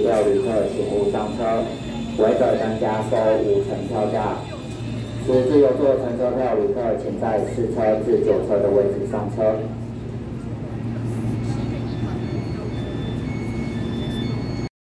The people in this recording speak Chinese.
十旅客请勿上车，违者将加收五成票价。持自由座乘车票旅客，请在四车至九车的位置上车。